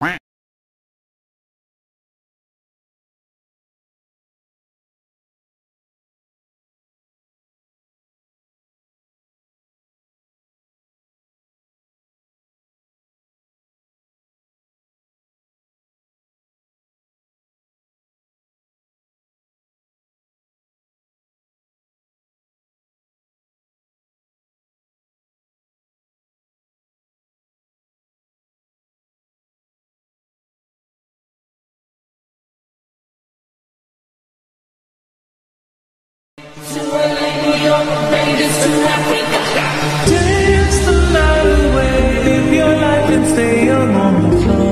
Quack. Dance the night away, live your life and stay young on the floor.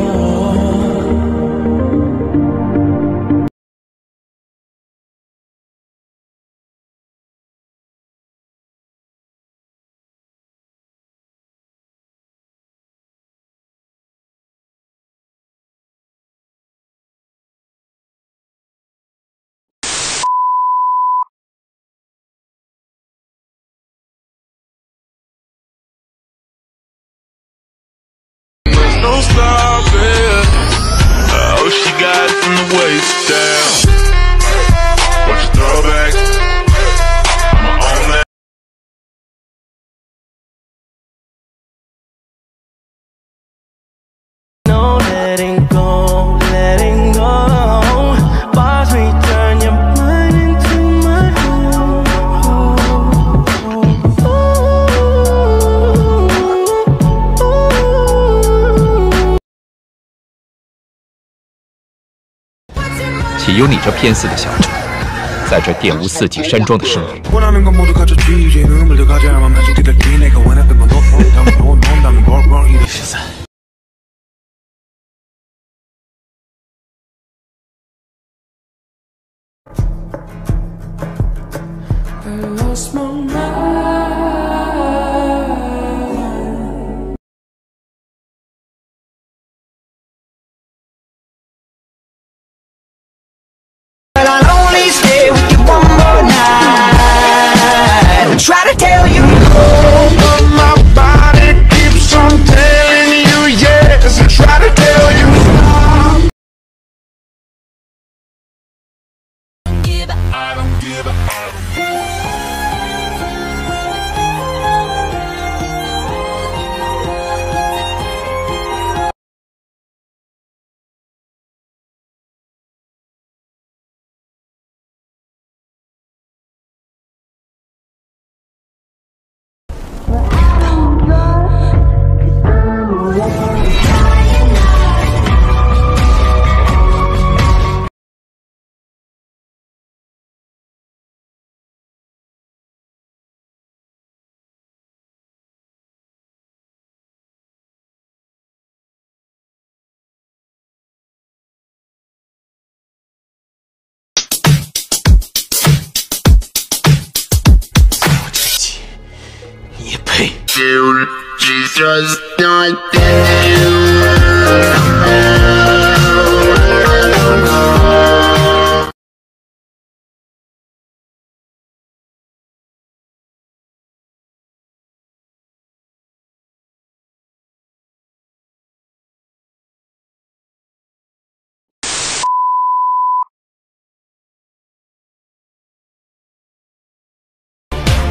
有你这偏四的小子，在这玷污四季山庄的生意。Try to tell She's just not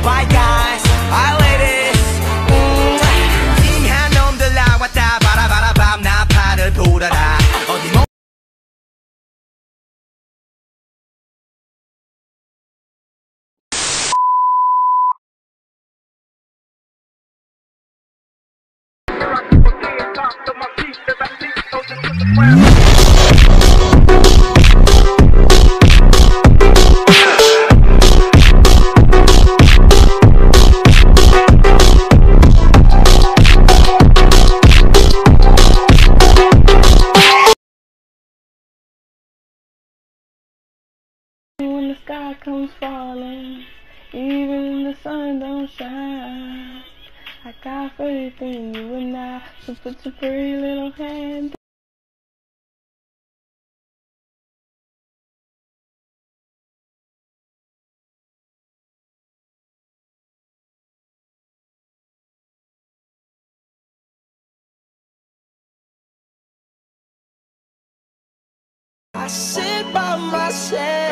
Bye guys, When the sky comes falling, even the sun don't shine. I got faith in you and I, so put your pretty little hand I sit by myself